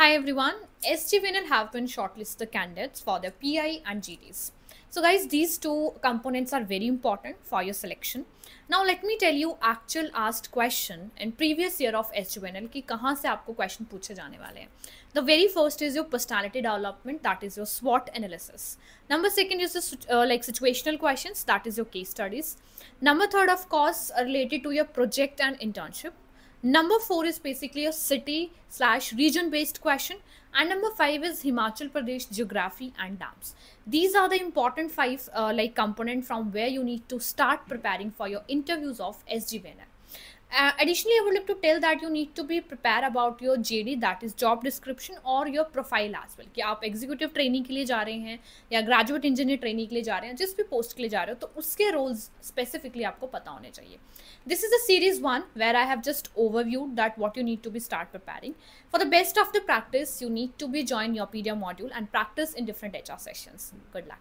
Hi everyone, SJVN and HaveWin shortlist the candidates for their PI and GDs. So guys, these two components are very important for your selection. Now let me tell you actual asked question in previous year of SJVNL कि कहाँ से आपको question पूछे जाने The very first is your personality development, that is your SWOT analysis. Number second is uh, like situational questions, that is your case studies. Number third, of course, related to your project and internship. Number four is basically a city slash region based question. And number five is Himachal Pradesh geography and dams. These are the important five uh, like component from where you need to start preparing for your interviews of SJVNL. Uh, additionally, I would like to tell that you need to be prepared about your JD that is job description or your profile as well कि आप executive training के लिए जा रहे हैं या graduate engineer training के लिए जा रहे हैं जिस भी पोस्ट के लिए जा रहे हो तो उसके रोल्स स्पेसिफिकली आपको पता होने चाहिए। This is the series one where I have just overview that what you need to be start preparing for the best of the practice you need to be join your pedia module and practice in different H R sessions good luck